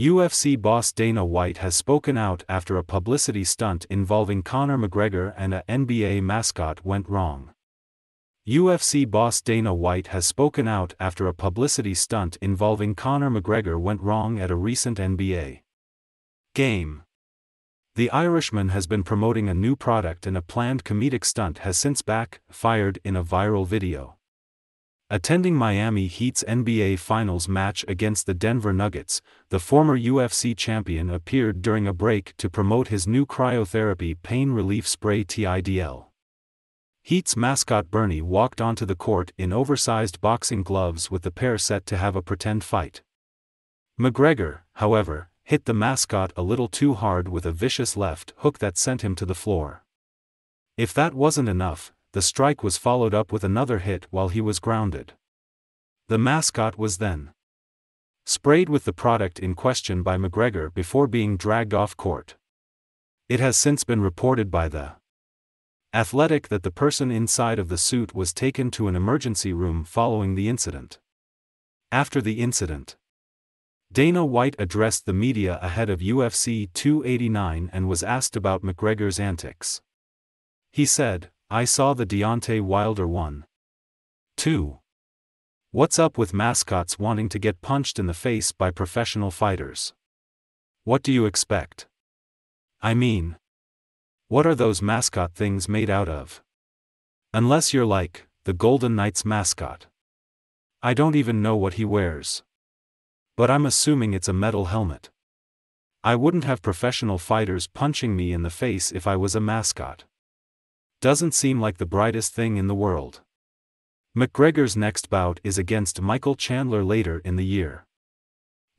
UFC boss Dana White has spoken out after a publicity stunt involving Conor McGregor and a NBA mascot went wrong. UFC boss Dana White has spoken out after a publicity stunt involving Conor McGregor went wrong at a recent NBA game. The Irishman has been promoting a new product and a planned comedic stunt has since backfired in a viral video. Attending Miami Heat's NBA Finals match against the Denver Nuggets, the former UFC champion appeared during a break to promote his new cryotherapy pain relief spray TIDL. Heat's mascot Bernie walked onto the court in oversized boxing gloves with the pair set to have a pretend fight. McGregor, however, hit the mascot a little too hard with a vicious left hook that sent him to the floor. If that wasn't enough, the strike was followed up with another hit while he was grounded. The mascot was then sprayed with the product in question by McGregor before being dragged off court. It has since been reported by the Athletic that the person inside of the suit was taken to an emergency room following the incident. After the incident, Dana White addressed the media ahead of UFC 289 and was asked about McGregor's antics. He said, I saw the Deontay Wilder one. 2. What's up with mascots wanting to get punched in the face by professional fighters? What do you expect? I mean, what are those mascot things made out of? Unless you're like, the Golden Knights mascot. I don't even know what he wears. But I'm assuming it's a metal helmet. I wouldn't have professional fighters punching me in the face if I was a mascot. Doesn't seem like the brightest thing in the world. McGregor's next bout is against Michael Chandler later in the year.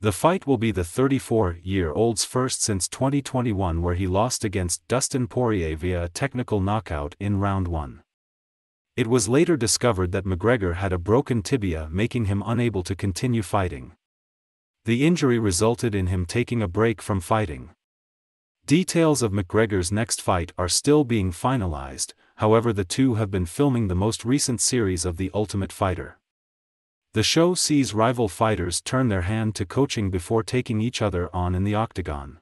The fight will be the 34-year-old's first since 2021 where he lost against Dustin Poirier via a technical knockout in round 1. It was later discovered that McGregor had a broken tibia making him unable to continue fighting. The injury resulted in him taking a break from fighting. Details of McGregor's next fight are still being finalized, however the two have been filming the most recent series of The Ultimate Fighter. The show sees rival fighters turn their hand to coaching before taking each other on in the octagon.